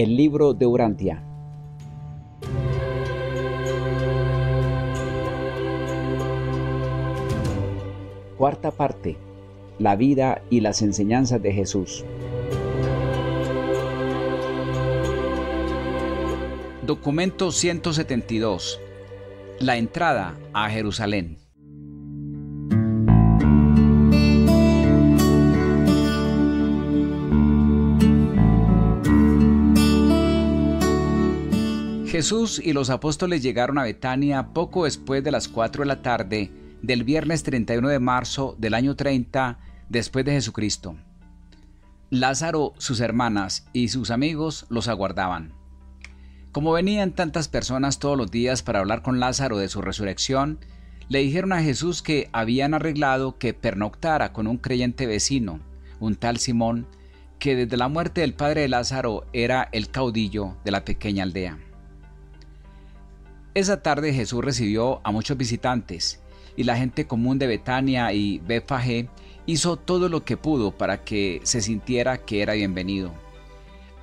El libro de Urantia. Cuarta parte. La vida y las enseñanzas de Jesús. Documento 172. La entrada a Jerusalén. Jesús y los apóstoles llegaron a Betania poco después de las 4 de la tarde del viernes 31 de marzo del año 30 después de Jesucristo. Lázaro, sus hermanas y sus amigos los aguardaban. Como venían tantas personas todos los días para hablar con Lázaro de su resurrección, le dijeron a Jesús que habían arreglado que pernoctara con un creyente vecino, un tal Simón, que desde la muerte del padre de Lázaro era el caudillo de la pequeña aldea. Esa tarde Jesús recibió a muchos visitantes y la gente común de Betania y Betfagé hizo todo lo que pudo para que se sintiera que era bienvenido.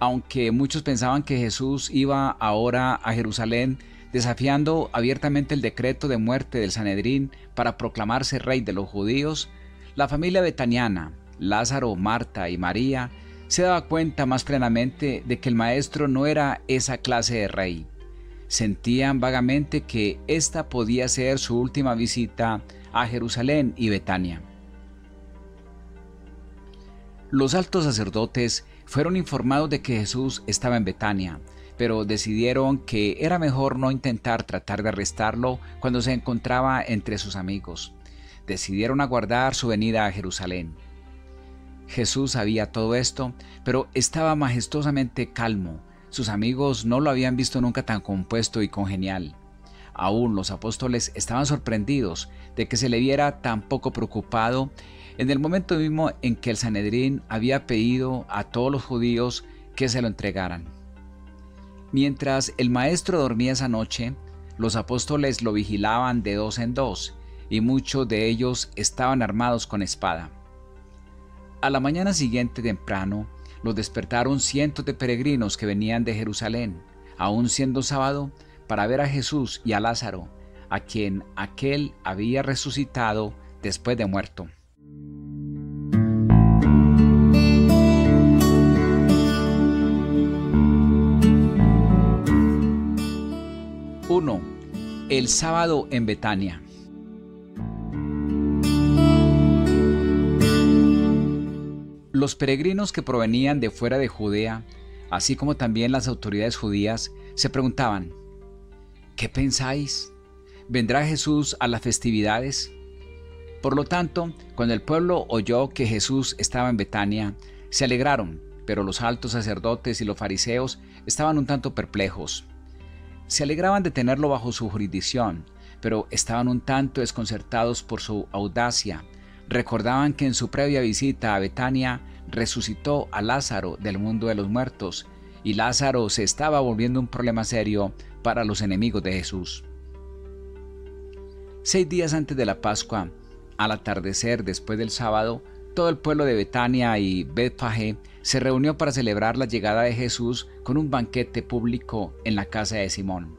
Aunque muchos pensaban que Jesús iba ahora a Jerusalén desafiando abiertamente el decreto de muerte del Sanedrín para proclamarse rey de los judíos, la familia betaniana, Lázaro, Marta y María, se daba cuenta más plenamente de que el maestro no era esa clase de rey sentían vagamente que esta podía ser su última visita a Jerusalén y Betania. Los altos sacerdotes fueron informados de que Jesús estaba en Betania, pero decidieron que era mejor no intentar tratar de arrestarlo cuando se encontraba entre sus amigos. Decidieron aguardar su venida a Jerusalén. Jesús sabía todo esto, pero estaba majestuosamente calmo, sus amigos no lo habían visto nunca tan compuesto y congenial. Aún los apóstoles estaban sorprendidos de que se le viera tan poco preocupado en el momento mismo en que el Sanedrín había pedido a todos los judíos que se lo entregaran. Mientras el maestro dormía esa noche, los apóstoles lo vigilaban de dos en dos, y muchos de ellos estaban armados con espada. A la mañana siguiente temprano, los despertaron cientos de peregrinos que venían de Jerusalén, aun siendo sábado, para ver a Jesús y a Lázaro, a quien aquel había resucitado después de muerto. ¡1! El sábado en Betania. Los peregrinos que provenían de fuera de Judea, así como también las autoridades judías, se preguntaban, ¿qué pensáis? ¿Vendrá Jesús a las festividades? Por lo tanto, cuando el pueblo oyó que Jesús estaba en Betania, se alegraron, pero los altos sacerdotes y los fariseos estaban un tanto perplejos. Se alegraban de tenerlo bajo su jurisdicción, pero estaban un tanto desconcertados por su audacia recordaban que en su previa visita a Betania resucitó a Lázaro del mundo de los muertos y Lázaro se estaba volviendo un problema serio para los enemigos de Jesús. Seis días antes de la Pascua, al atardecer después del sábado, todo el pueblo de Betania y Betfagé se reunió para celebrar la llegada de Jesús con un banquete público en la casa de Simón.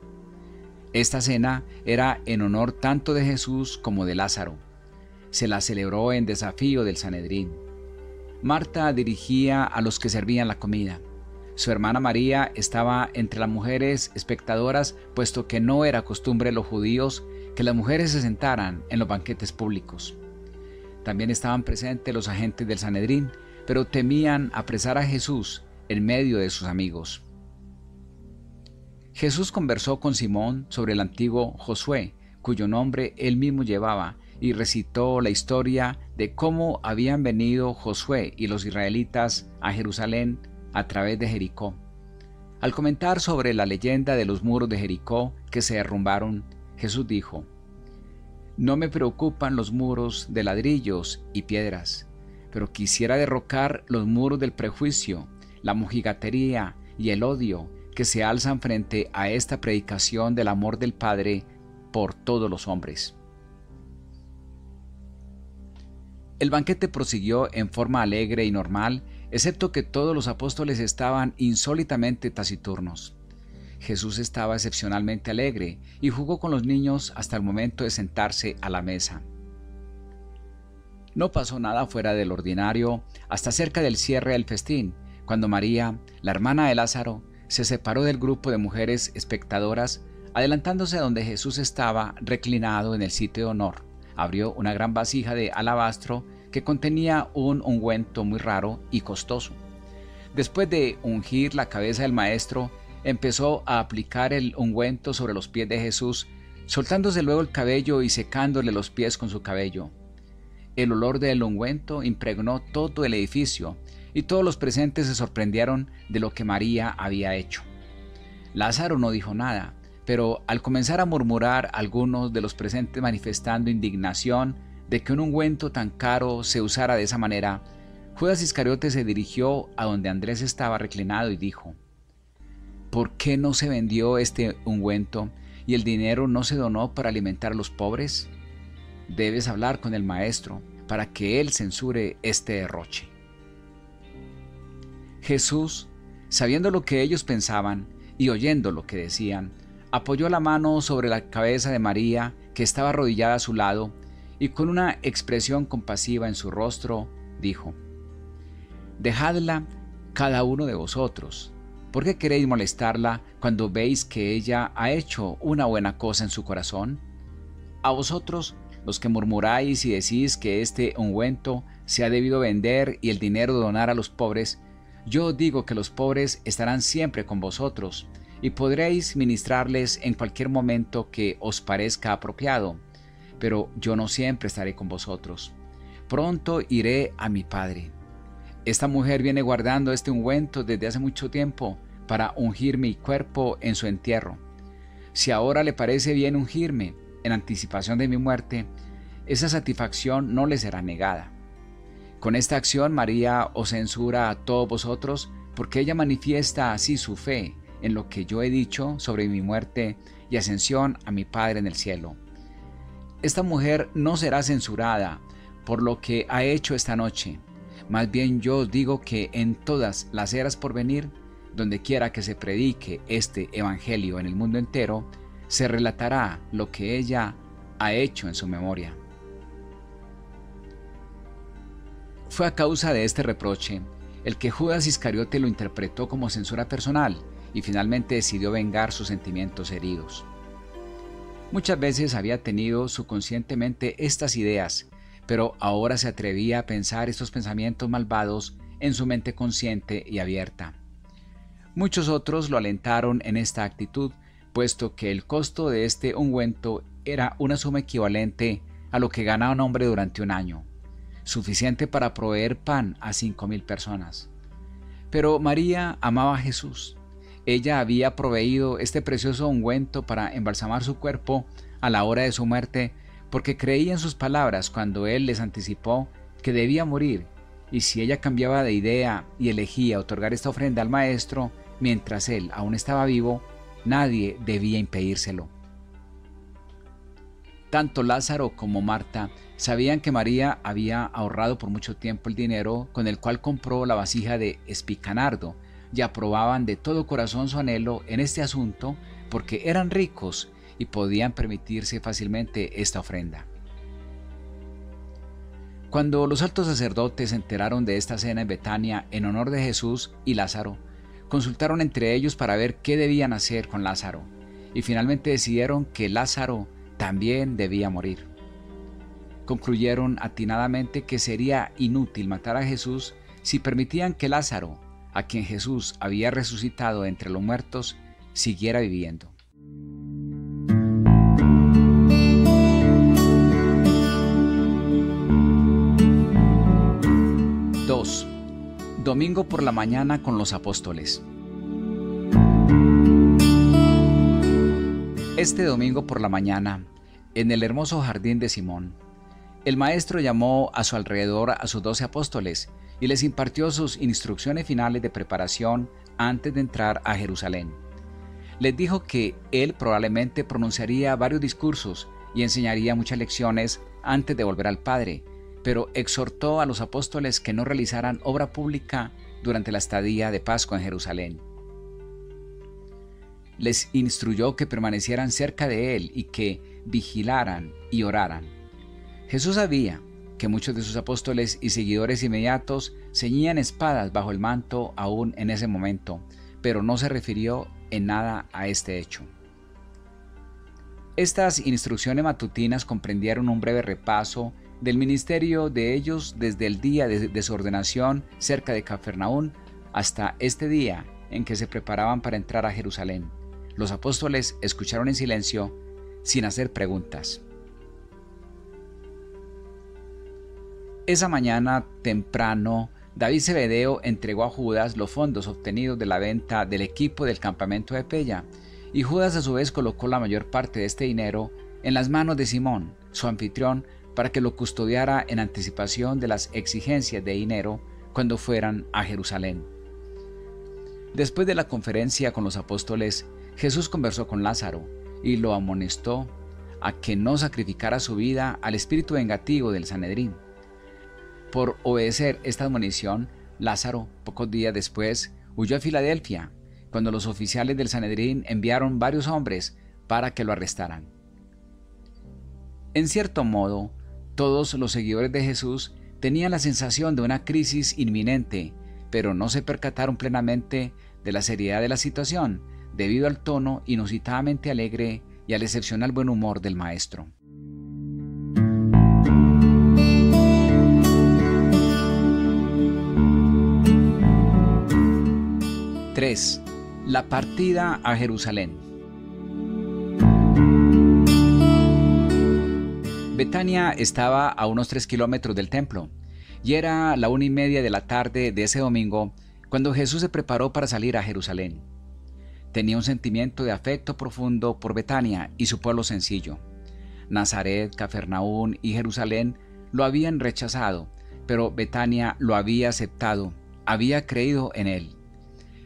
Esta cena era en honor tanto de Jesús como de Lázaro se la celebró en desafío del Sanedrín. Marta dirigía a los que servían la comida. Su hermana María estaba entre las mujeres espectadoras, puesto que no era costumbre de los judíos que las mujeres se sentaran en los banquetes públicos. También estaban presentes los agentes del Sanedrín, pero temían apresar a Jesús en medio de sus amigos. Jesús conversó con Simón sobre el antiguo Josué, cuyo nombre él mismo llevaba, y recitó la historia de cómo habían venido Josué y los israelitas a Jerusalén a través de Jericó. Al comentar sobre la leyenda de los muros de Jericó que se derrumbaron, Jesús dijo, No me preocupan los muros de ladrillos y piedras, pero quisiera derrocar los muros del prejuicio, la mojigatería y el odio que se alzan frente a esta predicación del amor del Padre por todos los hombres. El banquete prosiguió en forma alegre y normal excepto que todos los apóstoles estaban insólitamente taciturnos. Jesús estaba excepcionalmente alegre y jugó con los niños hasta el momento de sentarse a la mesa. No pasó nada fuera del ordinario hasta cerca del cierre del festín, cuando María, la hermana de Lázaro, se separó del grupo de mujeres espectadoras, adelantándose a donde Jesús estaba reclinado en el sitio de honor. Abrió una gran vasija de alabastro que contenía un ungüento muy raro y costoso. Después de ungir la cabeza del maestro, empezó a aplicar el ungüento sobre los pies de Jesús, soltándose luego el cabello y secándole los pies con su cabello. El olor del ungüento impregnó todo el edificio, y todos los presentes se sorprendieron de lo que María había hecho. Lázaro no dijo nada, pero al comenzar a murmurar algunos de los presentes manifestando indignación de que un ungüento tan caro se usara de esa manera, Judas Iscariote se dirigió a donde Andrés estaba reclinado y dijo, ¿Por qué no se vendió este ungüento y el dinero no se donó para alimentar a los pobres? Debes hablar con el maestro para que él censure este derroche. Jesús, sabiendo lo que ellos pensaban y oyendo lo que decían, apoyó la mano sobre la cabeza de María, que estaba arrodillada a su lado, y con una expresión compasiva en su rostro, dijo, Dejadla cada uno de vosotros, ¿Por qué queréis molestarla cuando veis que ella ha hecho una buena cosa en su corazón? A vosotros, los que murmuráis y decís que este ungüento se ha debido vender y el dinero donar a los pobres, yo digo que los pobres estarán siempre con vosotros y podréis ministrarles en cualquier momento que os parezca apropiado, pero yo no siempre estaré con vosotros. Pronto iré a mi Padre. Esta mujer viene guardando este ungüento desde hace mucho tiempo para ungir mi cuerpo en su entierro. Si ahora le parece bien ungirme en anticipación de mi muerte, esa satisfacción no le será negada. Con esta acción María os censura a todos vosotros porque ella manifiesta así su fe en lo que yo he dicho sobre mi muerte y ascensión a mi Padre en el cielo. Esta mujer no será censurada por lo que ha hecho esta noche. Más bien yo os digo que en todas las eras por venir donde quiera que se predique este Evangelio en el mundo entero, se relatará lo que ella ha hecho en su memoria. Fue a causa de este reproche el que Judas Iscariote lo interpretó como censura personal y finalmente decidió vengar sus sentimientos heridos. Muchas veces había tenido subconscientemente estas ideas, pero ahora se atrevía a pensar estos pensamientos malvados en su mente consciente y abierta. Muchos otros lo alentaron en esta actitud, puesto que el costo de este ungüento era una suma equivalente a lo que ganaba un hombre durante un año, suficiente para proveer pan a cinco mil personas. Pero María amaba a Jesús. Ella había proveído este precioso ungüento para embalsamar su cuerpo a la hora de su muerte, porque creía en sus palabras cuando Él les anticipó que debía morir, y si ella cambiaba de idea y elegía otorgar esta ofrenda al Maestro, mientras él aún estaba vivo, nadie debía impedírselo. Tanto Lázaro como Marta sabían que María había ahorrado por mucho tiempo el dinero con el cual compró la vasija de espicanardo y aprobaban de todo corazón su anhelo en este asunto porque eran ricos y podían permitirse fácilmente esta ofrenda. Cuando los altos sacerdotes se enteraron de esta cena en Betania en honor de Jesús y Lázaro, consultaron entre ellos para ver qué debían hacer con Lázaro, y finalmente decidieron que Lázaro también debía morir. Concluyeron atinadamente que sería inútil matar a Jesús si permitían que Lázaro, a quien Jesús había resucitado entre los muertos, siguiera viviendo. Domingo por la mañana con los apóstoles. Este domingo por la mañana, en el hermoso jardín de Simón, el maestro llamó a su alrededor a sus doce apóstoles y les impartió sus instrucciones finales de preparación antes de entrar a Jerusalén. Les dijo que él probablemente pronunciaría varios discursos y enseñaría muchas lecciones antes de volver al Padre, pero exhortó a los apóstoles que no realizaran obra pública durante la estadía de Pascua en Jerusalén. Les instruyó que permanecieran cerca de él y que vigilaran y oraran. Jesús sabía que muchos de sus apóstoles y seguidores inmediatos ceñían espadas bajo el manto aún en ese momento, pero no se refirió en nada a este hecho. Estas instrucciones matutinas comprendieron un breve repaso del ministerio de ellos desde el día de, su ordenación cerca de Cafarnaún hasta este día en que se preparaban para entrar a Jerusalén. Los apóstoles escucharon en silencio sin hacer preguntas. Esa mañana temprano, David Zebedeo entregó a Judas los fondos obtenidos de la venta del equipo del campamento de Pella, y Judas a su vez colocó la mayor parte de este dinero en las manos de Simón, su anfitrión, para que lo custodiara en anticipación de las exigencias de dinero cuando fueran a Jerusalén. Después de la conferencia con los apóstoles, Jesús conversó con Lázaro y lo amonestó a que no sacrificara su vida al espíritu vengativo del Sanedrín. Por obedecer esta admonición, Lázaro, pocos días después, huyó a Filadelfia, cuando los oficiales del Sanedrín enviaron varios hombres para que lo arrestaran. En cierto modo, todos los seguidores de Jesús tenían la sensación de una crisis inminente, pero no se percataron plenamente de la seriedad de la situación debido al tono inusitadamente alegre y al excepcional buen humor del maestro. 3. La partida a Jerusalén. Betania estaba a unos 3 kilómetros del templo y era la una y media de la tarde de ese domingo cuando Jesús se preparó para salir a Jerusalén. Tenía un sentimiento de afecto profundo por Betania y su pueblo sencillo. Nazaret, Cafarnaún y Jerusalén lo habían rechazado, pero Betania lo había aceptado, había creído en él.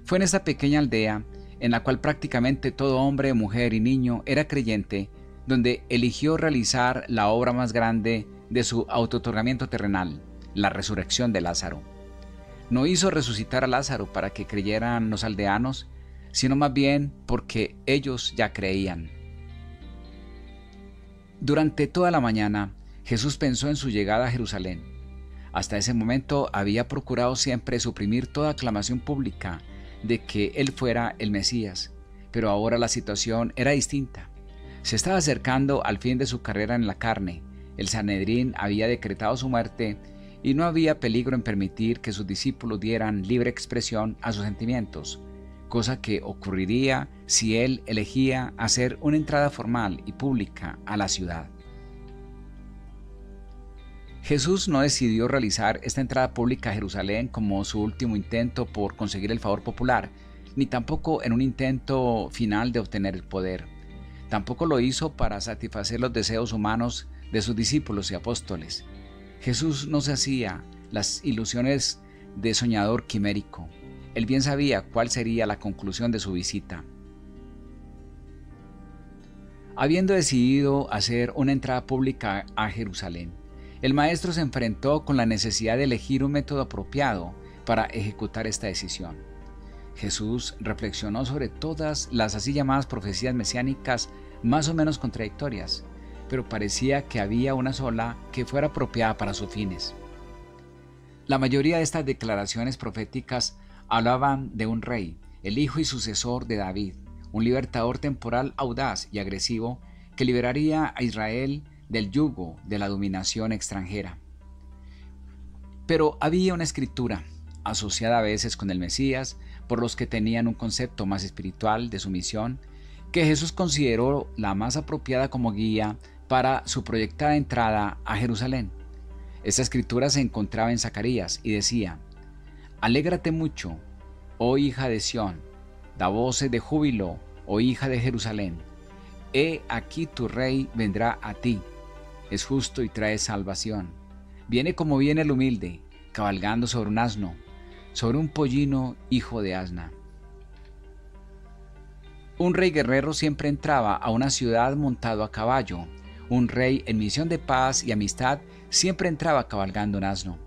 Fue en esta pequeña aldea, en la cual prácticamente todo hombre, mujer y niño era creyente, donde eligió realizar la obra más grande de su autotorgamiento terrenal, la resurrección de Lázaro. No hizo resucitar a Lázaro para que creyeran los aldeanos, sino más bien porque ellos ya creían. Durante toda la mañana, Jesús pensó en su llegada a Jerusalén. Hasta ese momento había procurado siempre suprimir toda aclamación pública de que él fuera el Mesías, pero ahora la situación era distinta. Se estaba acercando al fin de su carrera en la carne, el Sanedrín había decretado su muerte y no había peligro en permitir que sus discípulos dieran libre expresión a sus sentimientos, cosa que ocurriría si él elegía hacer una entrada formal y pública a la ciudad. Jesús no decidió realizar esta entrada pública a Jerusalén como su último intento por conseguir el favor popular, ni tampoco en un intento final de obtener el poder. Tampoco lo hizo para satisfacer los deseos humanos de sus discípulos y apóstoles. Jesús no se hacía las ilusiones de soñador quimérico. Él bien sabía cuál sería la conclusión de su visita. Habiendo decidido hacer una entrada pública a Jerusalén, el maestro se enfrentó con la necesidad de elegir un método apropiado para ejecutar esta decisión. Jesús reflexionó sobre todas las así llamadas profecías mesiánicas más o menos contradictorias, pero parecía que había una sola que fuera apropiada para sus fines. La mayoría de estas declaraciones proféticas hablaban de un rey, el hijo y sucesor de David, un libertador temporal audaz y agresivo que liberaría a Israel del yugo de la dominación extranjera. Pero había una escritura, asociada a veces con el Mesías, por los que tenían un concepto más espiritual de su misión, que Jesús consideró la más apropiada como guía para su proyectada entrada a Jerusalén. Esta escritura se encontraba en Zacarías y decía, Alégrate mucho, oh hija de Sión, da voces de júbilo, oh hija de Jerusalén. He aquí tu rey vendrá a ti, es justo y trae salvación. Viene como viene el humilde, cabalgando sobre un asno, sobre un pollino hijo de asna. Un rey guerrero siempre entraba a una ciudad montado a caballo, un rey en misión de paz y amistad, siempre entraba cabalgando un asno.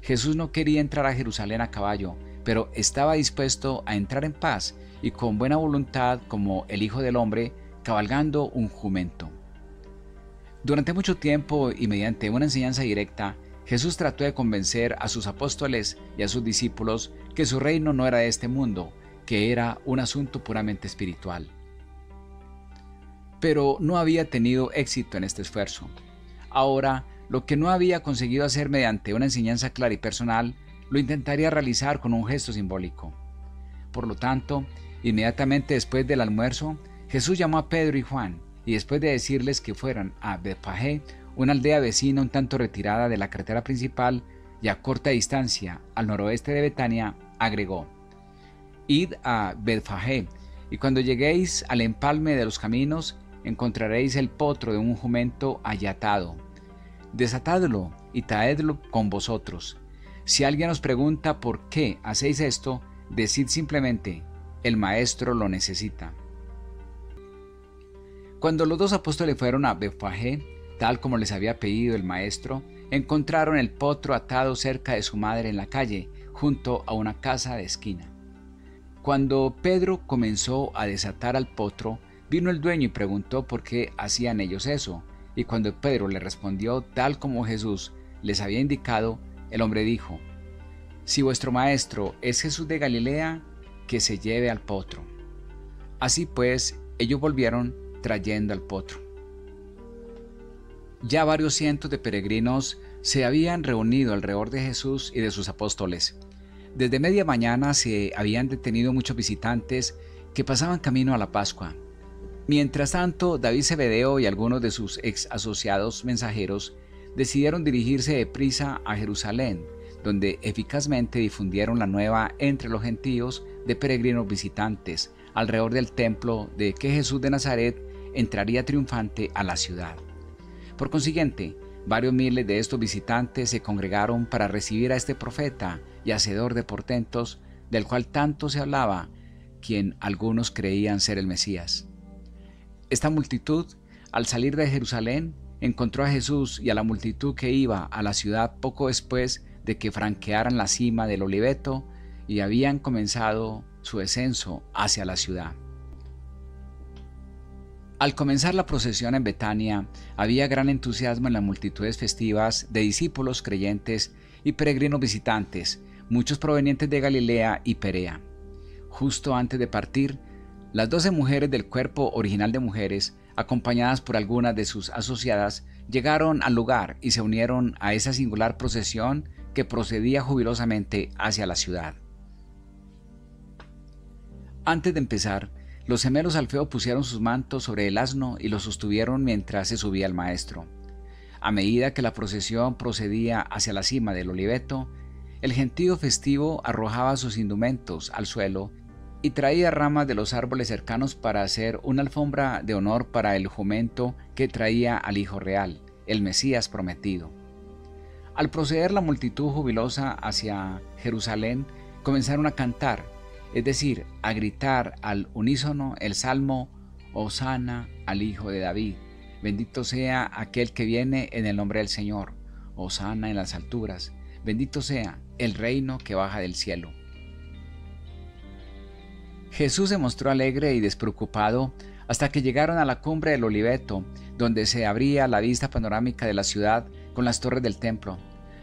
Jesús no quería entrar a Jerusalén a caballo, pero estaba dispuesto a entrar en paz y con buena voluntad como el Hijo del Hombre, cabalgando un jumento. Durante mucho tiempo y mediante una enseñanza directa, Jesús trató de convencer a sus apóstoles y a sus discípulos que su reino no era de este mundo, que era un asunto puramente espiritual. Pero no había tenido éxito en este esfuerzo. Ahora, lo que no había conseguido hacer mediante una enseñanza clara y personal, lo intentaría realizar con un gesto simbólico. Por lo tanto, inmediatamente después del almuerzo, Jesús llamó a Pedro y Juan y después de decirles que fueran a Betfagé, una aldea vecina un tanto retirada de la carretera principal y a corta distancia al noroeste de Betania, agregó: Id a Betfagé, y cuando lleguéis al empalme de los caminos, encontraréis el potro de un jumento ayatado. Desatadlo y traedlo con vosotros. Si alguien os pregunta por qué hacéis esto, decid simplemente, el maestro lo necesita. Cuando los dos apóstoles fueron a Befagé, tal como les había pedido el maestro, encontraron el potro atado cerca de su madre en la calle, junto a una casa de esquina. Cuando Pedro comenzó a desatar al potro, vino el dueño y preguntó por qué hacían ellos eso. Y cuando Pedro le respondió tal como Jesús les había indicado, el hombre dijo, Si vuestro maestro es Jesús de Galilea, que se lleve al potro. Así pues, ellos volvieron trayendo al potro. Ya varios cientos de peregrinos se habían reunido alrededor de Jesús y de sus apóstoles. Desde media mañana se habían detenido muchos visitantes que pasaban camino a la Pascua. Mientras tanto, David Zebedeo y algunos de sus ex asociados mensajeros decidieron dirigirse de prisa a Jerusalén, donde eficazmente difundieron la nueva entre los gentíos de peregrinos visitantes alrededor del templo de que Jesús de Nazaret entraría triunfante a la ciudad. Por consiguiente, varios miles de estos visitantes se congregaron para recibir a este profeta y hacedor de portentos, del cual tanto se hablaba, quien algunos creían ser el Mesías. Esta multitud, al salir de Jerusalén, encontró a Jesús y a la multitud que iba a la ciudad poco después de que franquearan la cima del Oliveto y habían comenzado su descenso hacia la ciudad. Al comenzar la procesión en Betania, había gran entusiasmo en las multitudes festivas de discípulos creyentes y peregrinos visitantes, muchos provenientes de Galilea y Perea. Justo antes de partir, las doce mujeres del cuerpo original de mujeres, acompañadas por algunas de sus asociadas, llegaron al lugar y se unieron a esa singular procesión que procedía jubilosamente hacia la ciudad. Antes de empezar, los gemelos Alfeo pusieron sus mantos sobre el asno y los sostuvieron mientras se subía el maestro. A medida que la procesión procedía hacia la cima del oliveto, el gentío festivo arrojaba sus indumentos al suelo y traía ramas de los árboles cercanos para hacer una alfombra de honor para el jumento que traía al Hijo Real, el Mesías prometido. Al proceder la multitud jubilosa hacia Jerusalén, comenzaron a cantar es decir, a gritar al unísono el salmo Osana al Hijo de David. Bendito sea aquel que viene en el nombre del Señor. Osana en las alturas. Bendito sea el reino que baja del cielo. Jesús se mostró alegre y despreocupado hasta que llegaron a la cumbre del Oliveto, donde se abría la vista panorámica de la ciudad con las torres del templo.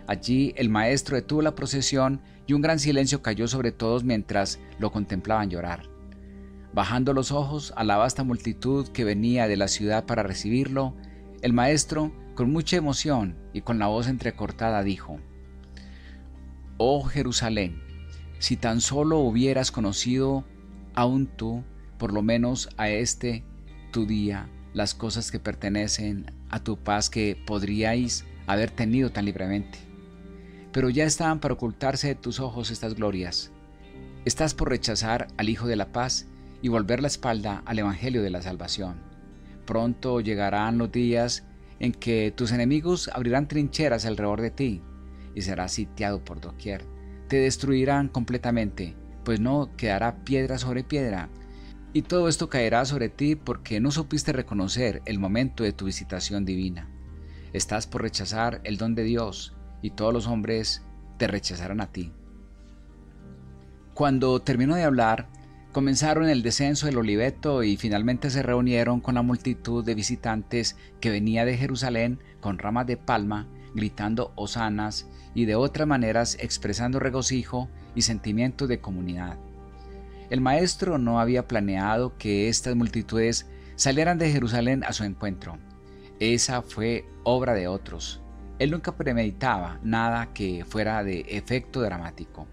Allí el maestro detuvo la procesión y un gran silencio cayó sobre todos mientras lo contemplaban llorar. Bajando los ojos a la vasta multitud que venía de la ciudad para recibirlo, el maestro, con mucha emoción y con la voz entrecortada, dijo, Oh Jerusalén, si tan solo hubieras conocido aún tú, por lo menos a este tu día, las cosas que pertenecen a tu paz que podríais haber tenido tan libremente pero ya estaban para ocultarse de tus ojos estas glorias. Estás por rechazar al Hijo de la Paz y volver la espalda al Evangelio de la Salvación. Pronto llegarán los días en que tus enemigos abrirán trincheras alrededor de ti y serás sitiado por doquier. Te destruirán completamente, pues no quedará piedra sobre piedra, Y todo esto caerá sobre ti porque no supiste reconocer el momento de tu visitación divina. Estás por rechazar el don de Dios y todos los hombres te rechazarán a ti. Cuando terminó de hablar, comenzaron el descenso del Oliveto y finalmente se reunieron con la multitud de visitantes que venía de Jerusalén con ramas de palma, gritando hosanas y de otras maneras expresando regocijo y sentimiento de comunidad. El maestro no había planeado que estas multitudes salieran de Jerusalén a su encuentro. Esa fue obra de otros. Él nunca premeditaba nada que fuera de efecto dramático.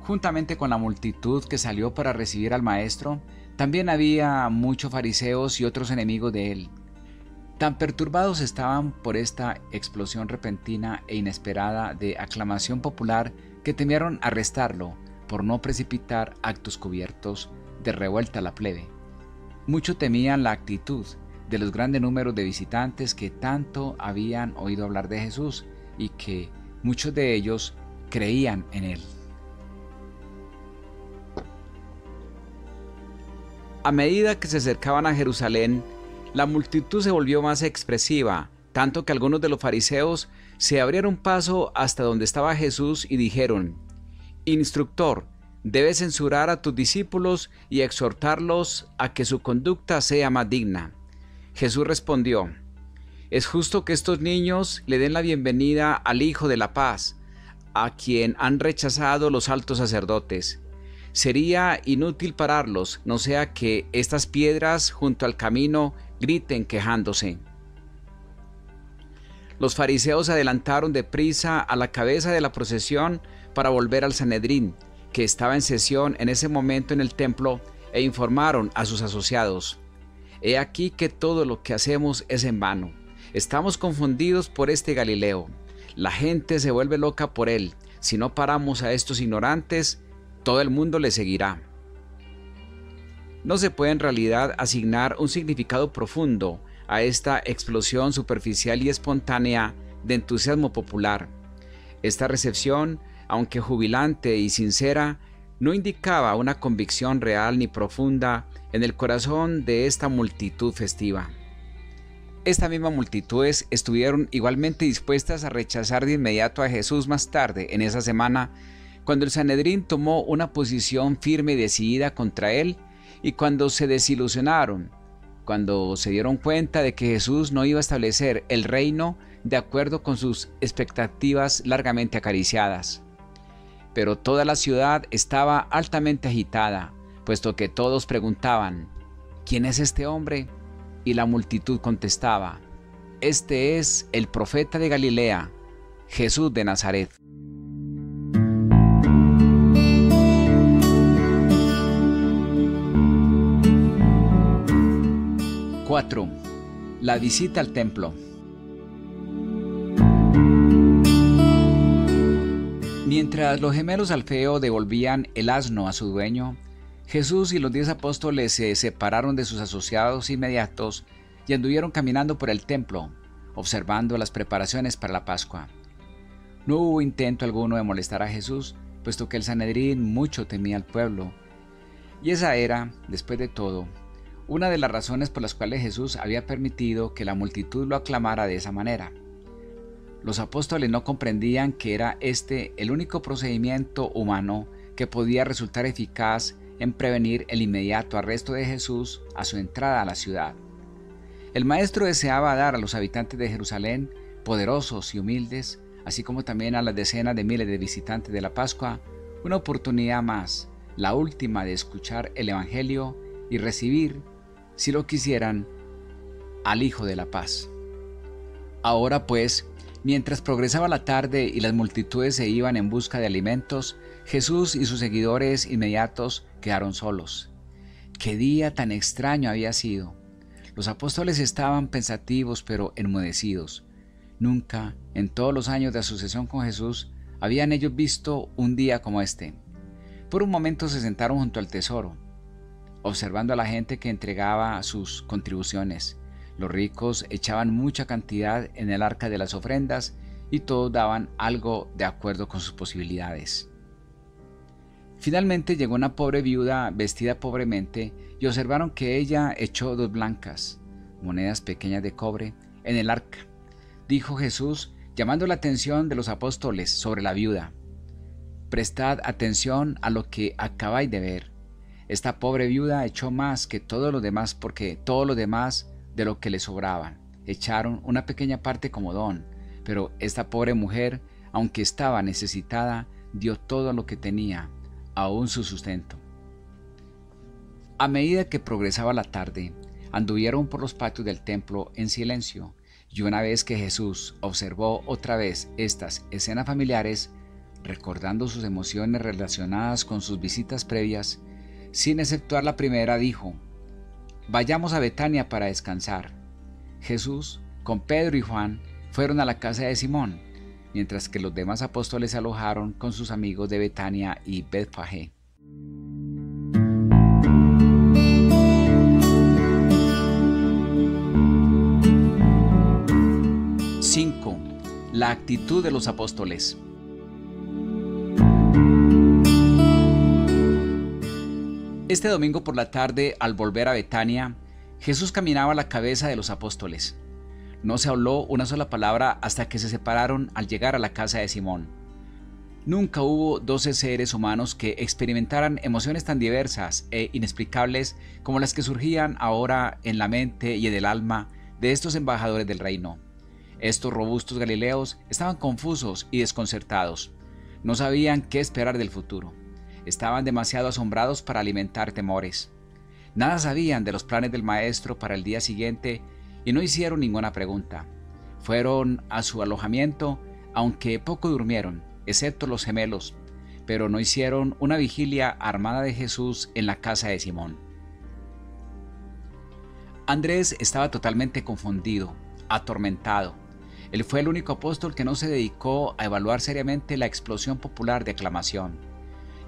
Juntamente con la multitud que salió para recibir al maestro, también había muchos fariseos y otros enemigos de él. Tan perturbados estaban por esta explosión repentina e inesperada de aclamación popular que temieron arrestarlo por no precipitar actos cubiertos de revuelta a la plebe. Mucho temían la actitud de los grandes números de visitantes que tanto habían oído hablar de Jesús y que muchos de ellos creían en él. A medida que se acercaban a Jerusalén, la multitud se volvió más expresiva, tanto que algunos de los fariseos se abrieron paso hasta donde estaba Jesús y dijeron, Instructor, debes censurar a tus discípulos y exhortarlos a que su conducta sea más digna. Jesús respondió, Es justo que estos niños le den la bienvenida al Hijo de la Paz, a quien han rechazado los altos sacerdotes. Sería inútil pararlos, no sea que estas piedras junto al camino griten quejándose. Los fariseos se adelantaron deprisa a la cabeza de la procesión para volver al Sanedrín, que estaba en sesión en ese momento en el templo, e informaron a sus asociados. He aquí que todo lo que hacemos es en vano. Estamos confundidos por este Galileo. La gente se vuelve loca por él. Si no paramos a estos ignorantes, todo el mundo le seguirá. No se puede en realidad asignar un significado profundo a esta explosión superficial y espontánea de entusiasmo popular. Esta recepción, aunque jubilante y sincera, no indicaba una convicción real ni profunda en el corazón de esta multitud festiva. Esta misma multitudes estuvieron igualmente dispuestas a rechazar de inmediato a Jesús más tarde en esa semana, cuando el Sanedrín tomó una posición firme y decidida contra él y cuando se desilusionaron, cuando se dieron cuenta de que Jesús no iba a establecer el reino de acuerdo con sus expectativas largamente acariciadas. Pero toda la ciudad estaba altamente agitada, puesto que todos preguntaban, ¿quién es este hombre? Y la multitud contestaba, este es el profeta de Galilea, Jesús de Nazaret. 4. La visita al templo. Mientras los gemelos Alfeo devolvían el asno a su dueño, Jesús y los diez apóstoles se separaron de sus asociados inmediatos y anduvieron caminando por el templo, observando las preparaciones para la Pascua. No hubo intento alguno de molestar a Jesús, puesto que el Sanedrín mucho temía al pueblo, y esa era, después de todo, una de las razones por las cuales Jesús había permitido que la multitud lo aclamara de esa manera. Los apóstoles no comprendían que era este el único procedimiento humano que podía resultar eficaz en prevenir el inmediato arresto de Jesús a su entrada a la ciudad. El Maestro deseaba dar a los habitantes de Jerusalén, poderosos y humildes, así como también a las decenas de miles de visitantes de la Pascua, una oportunidad más, la última de escuchar el Evangelio y recibir si lo quisieran, al Hijo de la Paz. Ahora pues, mientras progresaba la tarde y las multitudes se iban en busca de alimentos, Jesús y sus seguidores inmediatos quedaron solos. Qué día tan extraño había sido. Los apóstoles estaban pensativos pero enmudecidos. Nunca, en todos los años de asociación con Jesús, habían ellos visto un día como este. Por un momento se sentaron junto al tesoro, observando a la gente que entregaba sus contribuciones. Los ricos echaban mucha cantidad en el arca de las ofrendas y todos daban algo de acuerdo con sus posibilidades. Finalmente llegó una pobre viuda vestida pobremente y observaron que ella echó dos blancas, monedas pequeñas de cobre, en el arca. Dijo Jesús, llamando la atención de los apóstoles sobre la viuda. Prestad atención a lo que acabáis de ver. Esta pobre viuda echó más que todos los demás porque todos los demás de lo que le sobraban echaron una pequeña parte como don, pero esta pobre mujer, aunque estaba necesitada, dio todo lo que tenía, aún su sustento. A medida que progresaba la tarde, anduvieron por los patios del templo en silencio, y una vez que Jesús observó otra vez estas escenas familiares, recordando sus emociones relacionadas con sus visitas previas, sin exceptuar la primera, dijo, Vayamos a Betania para descansar. Jesús, con Pedro y Juan, fueron a la casa de Simón, mientras que los demás apóstoles se alojaron con sus amigos de Betania y Betfagé. La actitud de los apóstoles. Este domingo por la tarde, al volver a Betania, Jesús caminaba a la cabeza de los apóstoles. No se habló una sola palabra hasta que se separaron al llegar a la casa de Simón. Nunca hubo doce seres humanos que experimentaran emociones tan diversas e inexplicables como las que surgían ahora en la mente y en el alma de estos embajadores del reino. Estos robustos galileos estaban confusos y desconcertados. No sabían qué esperar del futuro. Estaban demasiado asombrados para alimentar temores. Nada sabían de los planes del maestro para el día siguiente y no hicieron ninguna pregunta. Fueron a su alojamiento, aunque poco durmieron, excepto los gemelos, pero no hicieron una vigilia armada de Jesús en la casa de Simón. Andrés estaba totalmente confundido, atormentado. Él fue el único apóstol que no se dedicó a evaluar seriamente la explosión popular de aclamación.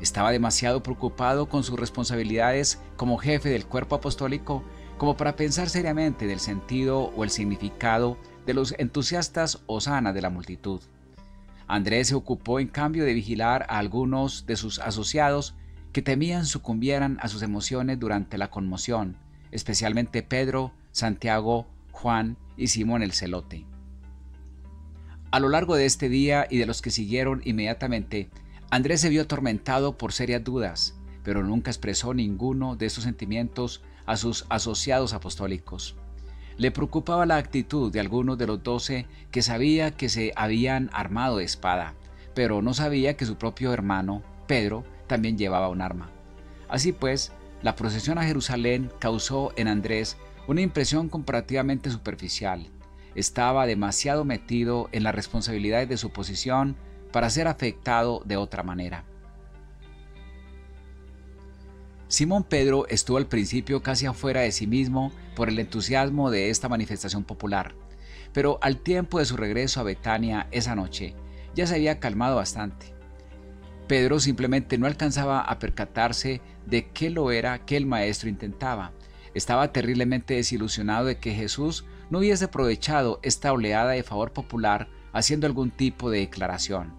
Estaba demasiado preocupado con sus responsabilidades como jefe del cuerpo apostólico como para pensar seriamente del sentido o el significado de los entusiastas osana de la multitud. Andrés se ocupó en cambio de vigilar a algunos de sus asociados que temían sucumbieran a sus emociones durante la conmoción, especialmente Pedro, Santiago, Juan y Simón el Celote. A lo largo de este día y de los que siguieron inmediatamente, Andrés se vio atormentado por serias dudas, pero nunca expresó ninguno de esos sentimientos a sus asociados apostólicos. Le preocupaba la actitud de algunos de los doce que sabía que se habían armado de espada, pero no sabía que su propio hermano, Pedro, también llevaba un arma. Así pues, la procesión a Jerusalén causó en Andrés una impresión comparativamente superficial. Estaba demasiado metido en las responsabilidades de su posición para ser afectado de otra manera. Simón Pedro estuvo al principio casi afuera de sí mismo por el entusiasmo de esta manifestación popular, pero al tiempo de su regreso a Betania esa noche ya se había calmado bastante. Pedro simplemente no alcanzaba a percatarse de qué lo era que el maestro intentaba. Estaba terriblemente desilusionado de que Jesús no hubiese aprovechado esta oleada de favor popular haciendo algún tipo de declaración.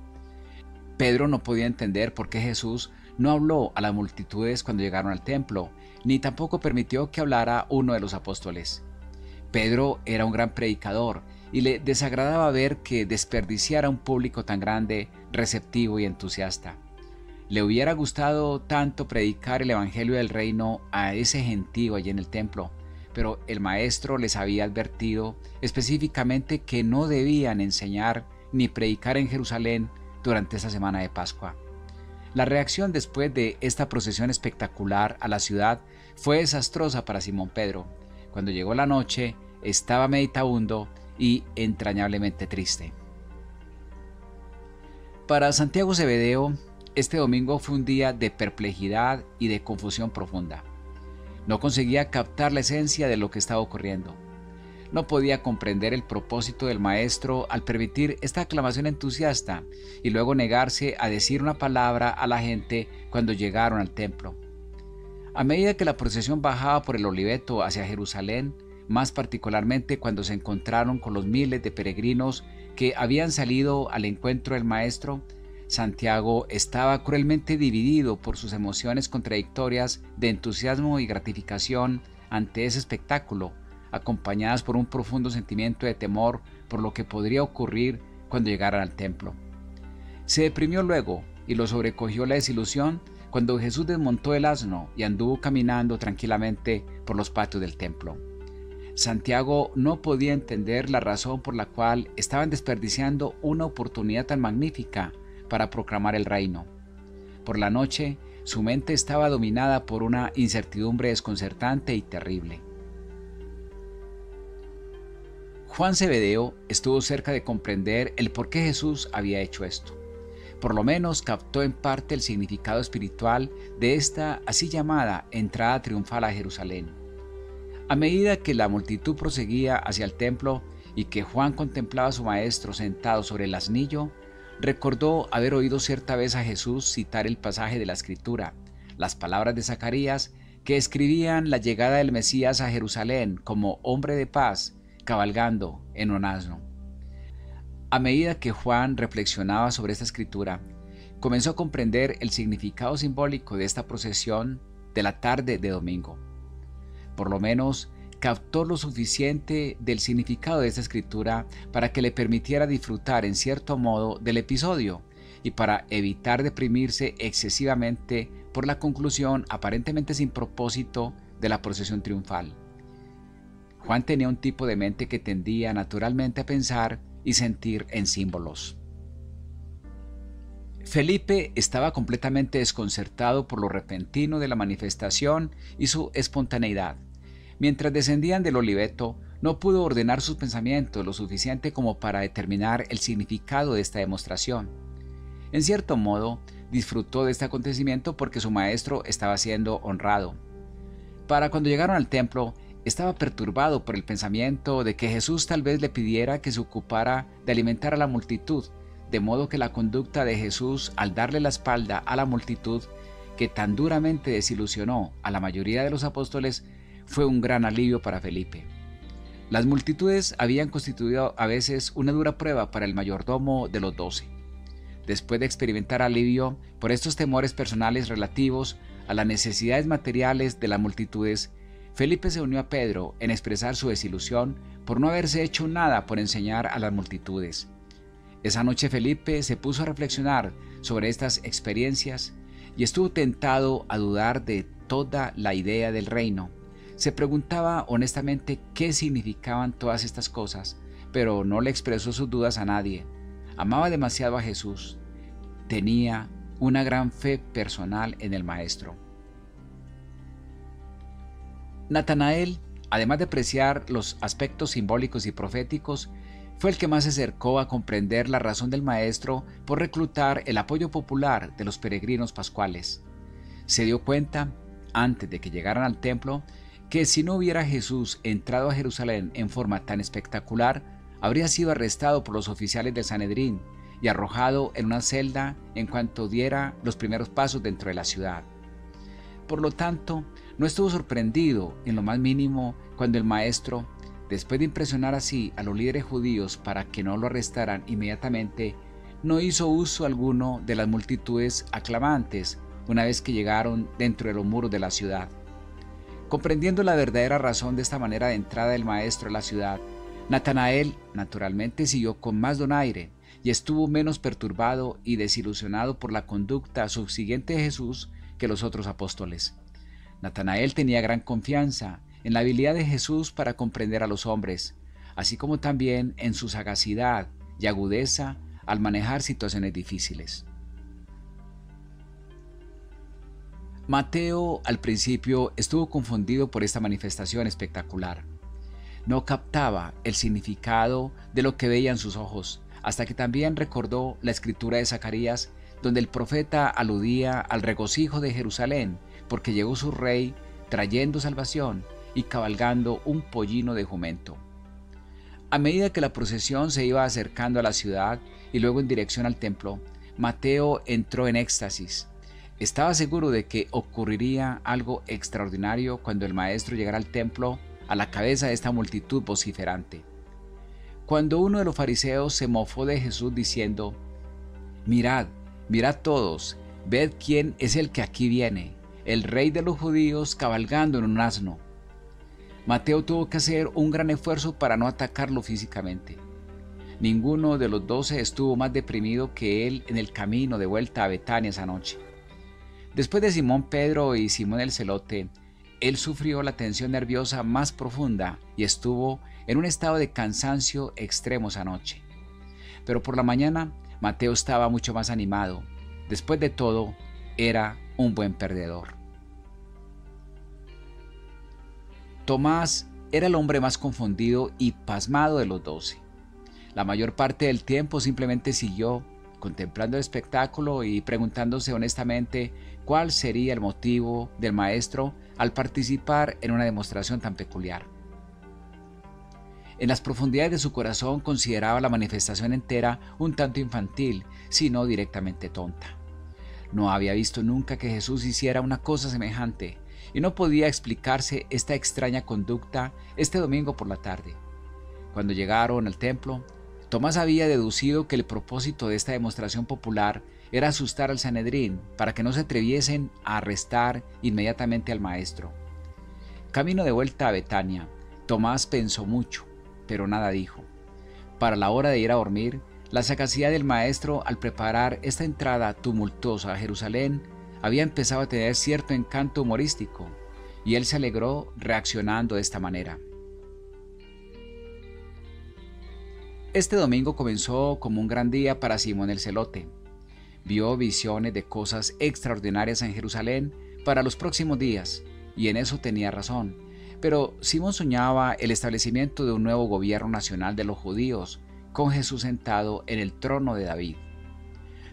Pedro no podía entender por qué Jesús no habló a las multitudes cuando llegaron al templo, ni tampoco permitió que hablara uno de los apóstoles. Pedro era un gran predicador y le desagradaba ver que desperdiciara un público tan grande, receptivo y entusiasta. Le hubiera gustado tanto predicar el Evangelio del Reino a ese gentío allí en el templo, pero el maestro les había advertido específicamente que no debían enseñar ni predicar en Jerusalén durante esa semana de Pascua. La reacción después de esta procesión espectacular a la ciudad fue desastrosa para Simón Pedro. Cuando llegó la noche, estaba meditabundo y entrañablemente triste. Para Santiago Zebedeo, este domingo fue un día de perplejidad y de confusión profunda. No conseguía captar la esencia de lo que estaba ocurriendo no podía comprender el propósito del maestro al permitir esta aclamación entusiasta y luego negarse a decir una palabra a la gente cuando llegaron al templo. A medida que la procesión bajaba por el Oliveto hacia Jerusalén, más particularmente cuando se encontraron con los miles de peregrinos que habían salido al encuentro del maestro, Santiago estaba cruelmente dividido por sus emociones contradictorias de entusiasmo y gratificación ante ese espectáculo, acompañadas por un profundo sentimiento de temor por lo que podría ocurrir cuando llegaran al templo. Se deprimió luego y lo sobrecogió la desilusión cuando Jesús desmontó el asno y anduvo caminando tranquilamente por los patios del templo. Santiago no podía entender la razón por la cual estaban desperdiciando una oportunidad tan magnífica para proclamar el reino. Por la noche, su mente estaba dominada por una incertidumbre desconcertante y terrible. Juan Cebedeo estuvo cerca de comprender el por qué Jesús había hecho esto. Por lo menos captó en parte el significado espiritual de esta así llamada entrada triunfal a Jerusalén. A medida que la multitud proseguía hacia el templo y que Juan contemplaba a su maestro sentado sobre el asnillo, recordó haber oído cierta vez a Jesús citar el pasaje de la Escritura, las palabras de Zacarías, que escribían la llegada del Mesías a Jerusalén como hombre de paz, cabalgando en un asno. A medida que Juan reflexionaba sobre esta escritura, comenzó a comprender el significado simbólico de esta procesión de la tarde de domingo. Por lo menos captó lo suficiente del significado de esta escritura para que le permitiera disfrutar en cierto modo del episodio y para evitar deprimirse excesivamente por la conclusión aparentemente sin propósito de la procesión triunfal. Juan tenía un tipo de mente que tendía naturalmente a pensar y sentir en símbolos. Felipe estaba completamente desconcertado por lo repentino de la manifestación y su espontaneidad. Mientras descendían del oliveto, no pudo ordenar sus pensamientos lo suficiente como para determinar el significado de esta demostración. En cierto modo, disfrutó de este acontecimiento porque su maestro estaba siendo honrado. Para cuando llegaron al templo, estaba perturbado por el pensamiento de que Jesús tal vez le pidiera que se ocupara de alimentar a la multitud, de modo que la conducta de Jesús al darle la espalda a la multitud, que tan duramente desilusionó a la mayoría de los apóstoles, fue un gran alivio para Felipe. Las multitudes habían constituido a veces una dura prueba para el mayordomo de los doce. Después de experimentar alivio por estos temores personales relativos a las necesidades materiales de las multitudes, Felipe se unió a Pedro en expresar su desilusión por no haberse hecho nada por enseñar a las multitudes. Esa noche Felipe se puso a reflexionar sobre estas experiencias y estuvo tentado a dudar de toda la idea del reino se preguntaba honestamente qué significaban todas estas cosas, pero no le expresó sus dudas a nadie. Amaba demasiado a Jesús. Tenía una gran fe personal en el Maestro. Natanael, además de apreciar los aspectos simbólicos y proféticos, fue el que más se acercó a comprender la razón del Maestro por reclutar el apoyo popular de los peregrinos pascuales. Se dio cuenta, antes de que llegaran al templo, que si no hubiera Jesús entrado a Jerusalén en forma tan espectacular, habría sido arrestado por los oficiales del Sanedrín y arrojado en una celda en cuanto diera los primeros pasos dentro de la ciudad. Por lo tanto, no estuvo sorprendido en lo más mínimo cuando el maestro, después de impresionar así a los líderes judíos para que no lo arrestaran inmediatamente, no hizo uso alguno de las multitudes aclamantes una vez que llegaron dentro de los muros de la ciudad. Comprendiendo la verdadera razón de esta manera de entrada del maestro a la ciudad, Natanael naturalmente siguió con más donaire y estuvo menos perturbado y desilusionado por la conducta subsiguiente de Jesús que los otros apóstoles. Natanael tenía gran confianza en la habilidad de Jesús para comprender a los hombres, así como también en su sagacidad y agudeza al manejar situaciones difíciles. Mateo al principio estuvo confundido por esta manifestación espectacular. No captaba el significado de lo que veían sus ojos, hasta que también recordó la escritura de Zacarías, donde el profeta aludía al regocijo de Jerusalén, porque llegó su rey trayendo salvación y cabalgando un pollino de jumento. A medida que la procesión se iba acercando a la ciudad y luego en dirección al templo, Mateo entró en éxtasis estaba seguro de que ocurriría algo extraordinario cuando el maestro llegara al templo a la cabeza de esta multitud vociferante. Cuando uno de los fariseos se mofó de Jesús diciendo, Mirad, Mirad todos, ved quién es el que aquí viene, el rey de los judíos cabalgando en un asno. Mateo tuvo que hacer un gran esfuerzo para no atacarlo físicamente. Ninguno de los doce estuvo más deprimido que él en el camino de vuelta a Betania esa noche. Después de Simón Pedro y Simón el Celote, él sufrió la tensión nerviosa más profunda y estuvo en un estado de cansancio extremo esa noche. Pero por la mañana, Mateo estaba mucho más animado. Después de todo, era un buen perdedor. Tomás era el hombre más confundido y pasmado de los doce. La mayor parte del tiempo simplemente siguió contemplando el espectáculo y preguntándose honestamente cuál sería el motivo del maestro al participar en una demostración tan peculiar. En las profundidades de su corazón consideraba la manifestación entera un tanto infantil, si no directamente tonta. No había visto nunca que Jesús hiciera una cosa semejante y no podía explicarse esta extraña conducta este domingo por la tarde. Cuando llegaron al templo, Tomás había deducido que el propósito de esta demostración popular era asustar al Sanedrín para que no se atreviesen a arrestar inmediatamente al maestro. Camino de vuelta a Betania, Tomás pensó mucho, pero nada dijo. Para la hora de ir a dormir, la sagacidad del maestro al preparar esta entrada tumultuosa a Jerusalén había empezado a tener cierto encanto humorístico, y él se alegró reaccionando de esta manera. Este domingo comenzó como un gran día para Simón el Celote. Vio visiones de cosas extraordinarias en Jerusalén para los próximos días, y en eso tenía razón. Pero Simón soñaba el establecimiento de un nuevo gobierno nacional de los judíos, con Jesús sentado en el trono de David.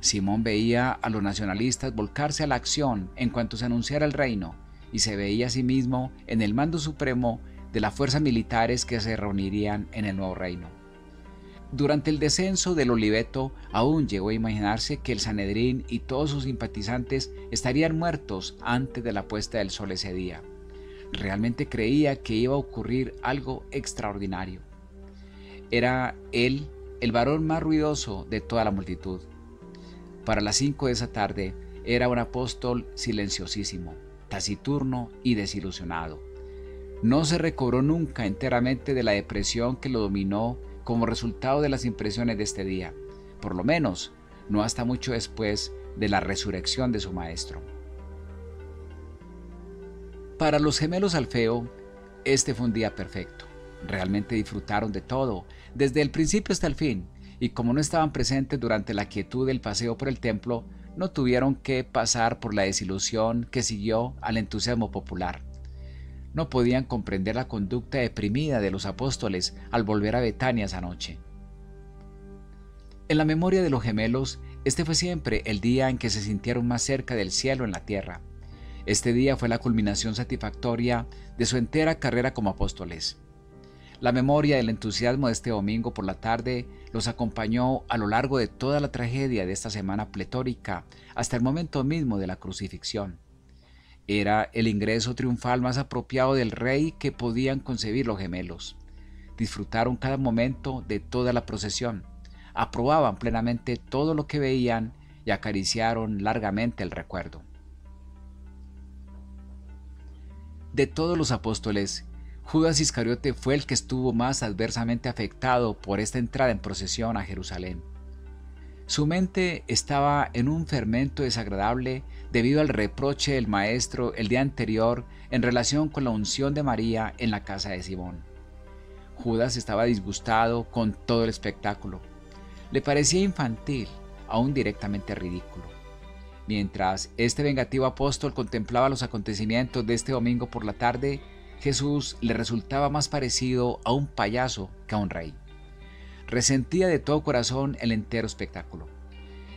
Simón veía a los nacionalistas volcarse a la acción en cuanto se anunciara el reino, y se veía a sí mismo en el mando supremo de las fuerzas militares que se reunirían en el nuevo reino. Durante el descenso del Oliveto aún llegó a imaginarse que el Sanedrín y todos sus simpatizantes estarían muertos antes de la puesta del sol ese día. Realmente creía que iba a ocurrir algo extraordinario. Era él el varón más ruidoso de toda la multitud. Para las cinco de esa tarde era un apóstol silenciosísimo, taciturno y desilusionado. No se recobró nunca enteramente de la depresión que lo dominó como resultado de las impresiones de este día, por lo menos no hasta mucho después de la resurrección de su maestro. Para los gemelos Alfeo, este fue un día perfecto. Realmente disfrutaron de todo, desde el principio hasta el fin, y como no estaban presentes durante la quietud del paseo por el templo, no tuvieron que pasar por la desilusión que siguió al entusiasmo popular no podían comprender la conducta deprimida de los apóstoles al volver a Betania esa noche. En la memoria de los gemelos, este fue siempre el día en que se sintieron más cerca del cielo en la tierra. Este día fue la culminación satisfactoria de su entera carrera como apóstoles. La memoria del entusiasmo de este domingo por la tarde los acompañó a lo largo de toda la tragedia de esta semana pletórica hasta el momento mismo de la crucifixión. Era el ingreso triunfal más apropiado del rey que podían concebir los gemelos. Disfrutaron cada momento de toda la procesión, aprobaban plenamente todo lo que veían y acariciaron largamente el recuerdo. De todos los apóstoles, Judas Iscariote fue el que estuvo más adversamente afectado por esta entrada en procesión a Jerusalén. Su mente estaba en un fermento desagradable debido al reproche del maestro el día anterior en relación con la unción de María en la casa de Simón. Judas estaba disgustado con todo el espectáculo. Le parecía infantil, aún directamente ridículo. Mientras este vengativo apóstol contemplaba los acontecimientos de este domingo por la tarde, Jesús le resultaba más parecido a un payaso que a un rey resentía de todo corazón el entero espectáculo.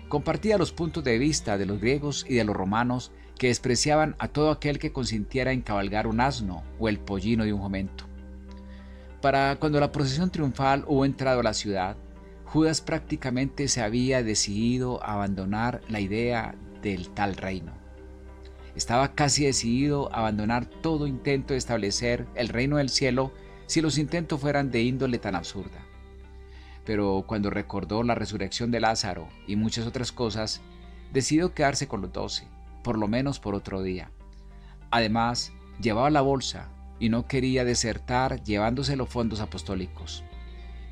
Compartía los puntos de vista de los griegos y de los romanos que despreciaban a todo aquel que consintiera en cabalgar un asno o el pollino de un jumento. Para cuando la procesión triunfal hubo entrado a la ciudad, Judas prácticamente se había decidido a abandonar la idea del tal reino. Estaba casi decidido a abandonar todo intento de establecer el reino del cielo si los intentos fueran de índole tan absurda pero cuando recordó la resurrección de Lázaro y muchas otras cosas, decidió quedarse con los doce, por lo menos por otro día. Además, llevaba la bolsa y no quería desertar llevándose los fondos apostólicos.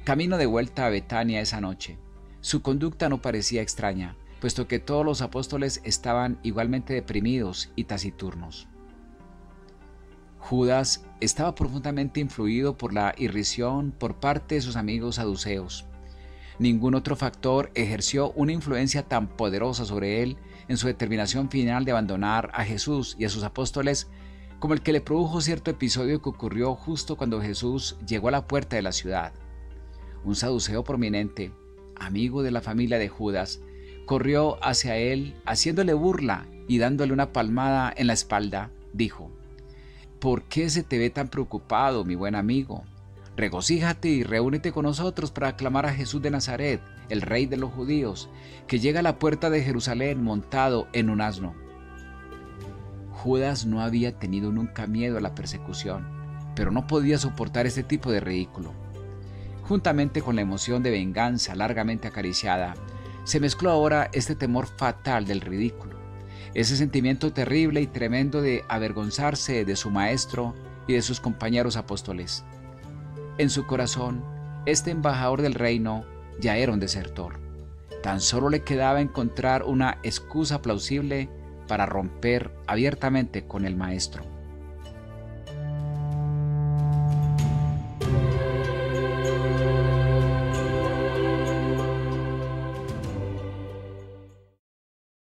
Camino de vuelta a Betania esa noche. Su conducta no parecía extraña, puesto que todos los apóstoles estaban igualmente deprimidos y taciturnos. Judas estaba profundamente influido por la irrisión por parte de sus amigos saduceos. Ningún otro factor ejerció una influencia tan poderosa sobre él en su determinación final de abandonar a Jesús y a sus apóstoles como el que le produjo cierto episodio que ocurrió justo cuando Jesús llegó a la puerta de la ciudad. Un saduceo prominente, amigo de la familia de Judas, corrió hacia él haciéndole burla y dándole una palmada en la espalda, dijo, ¿Por qué se te ve tan preocupado, mi buen amigo? Regocíjate y reúnete con nosotros para aclamar a Jesús de Nazaret, el rey de los judíos, que llega a la puerta de Jerusalén montado en un asno. Judas no había tenido nunca miedo a la persecución, pero no podía soportar este tipo de ridículo. Juntamente con la emoción de venganza largamente acariciada, se mezcló ahora este temor fatal del ridículo, ese sentimiento terrible y tremendo de avergonzarse de su maestro y de sus compañeros apóstoles. En su corazón, este embajador del reino ya era un desertor. Tan solo le quedaba encontrar una excusa plausible para romper abiertamente con el maestro.